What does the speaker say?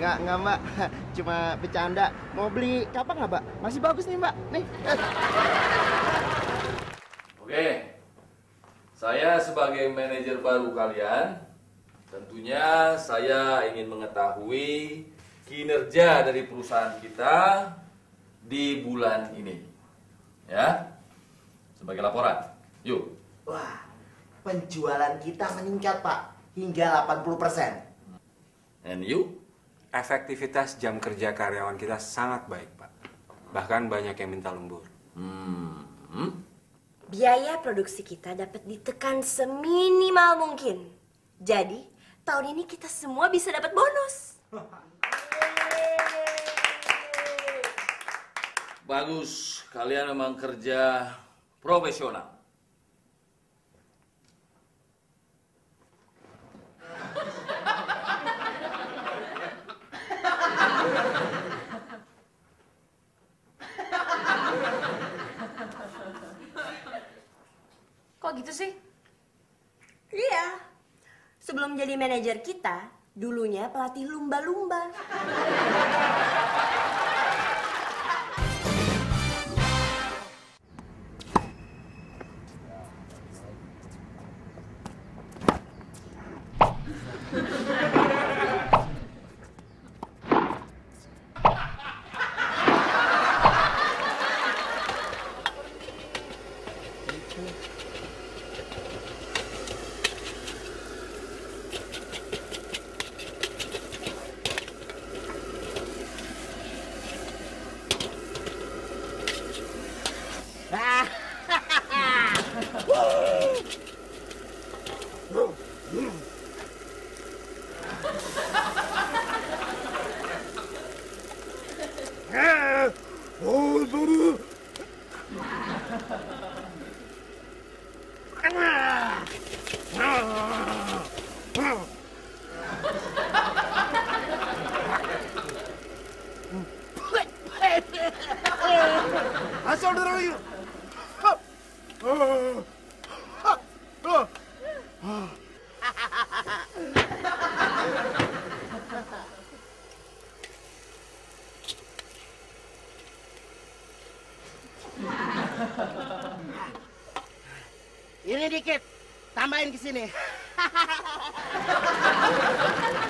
Enggak mbak, cuma bercanda. Mau beli kapak nggak mbak? Masih bagus nih mbak. Nih. Oke, saya sebagai manajer baru kalian, tentunya saya ingin mengetahui kinerja dari perusahaan kita di bulan ini. Ya, sebagai laporan. Yuk. Wah, penjualan kita meningkat pak hingga 80%. And you? Efektivitas jam kerja karyawan kita sangat baik, Pak. Bahkan banyak yang minta lembur. Hmm. hmm? Biaya produksi kita dapat ditekan seminimal mungkin. Jadi, tahun ini kita semua bisa dapat bonus. Bagus, kalian memang kerja profesional. Kok gitu sih? Iya. Sebelum jadi manajer kita, dulunya pelatih lumba-lumba. Ah! Ini dikit, tambahin ke sini.